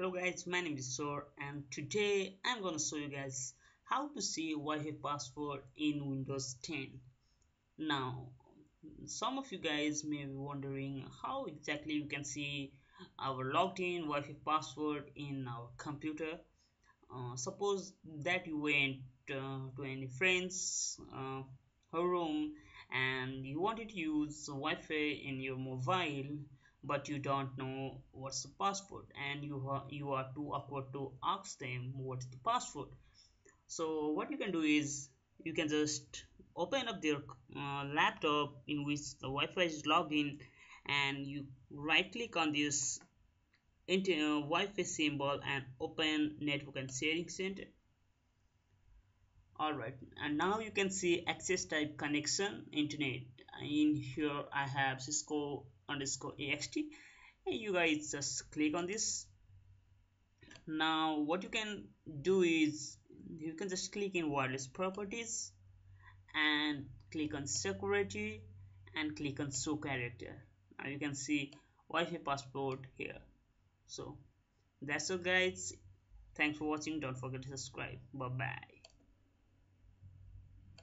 Hello guys, my name is Sor and today I'm gonna show you guys how to see Wi-Fi password in Windows 10. Now, some of you guys may be wondering how exactly you can see our logged in Wi-Fi password in our computer. Uh, suppose that you went uh, to any friend's uh, room and you wanted to use Wi-Fi in your mobile but you don't know what's the password and you are you are too awkward to ask them what's the password. So what you can do is you can just open up their uh, laptop in which the Wi-Fi is logged in and you right click on this into, uh, Wi-Fi symbol and open network and sharing center. Alright and now you can see access type connection internet in here I have Cisco underscore axt you guys just click on this. Now what you can do is you can just click in wireless properties and click on security and click on show character. Now you can see Wi-Fi passport here. So that's all guys. Thanks for watching. Don't forget to subscribe. Bye bye